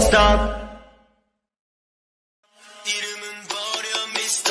stop 이름은 버려 Mr.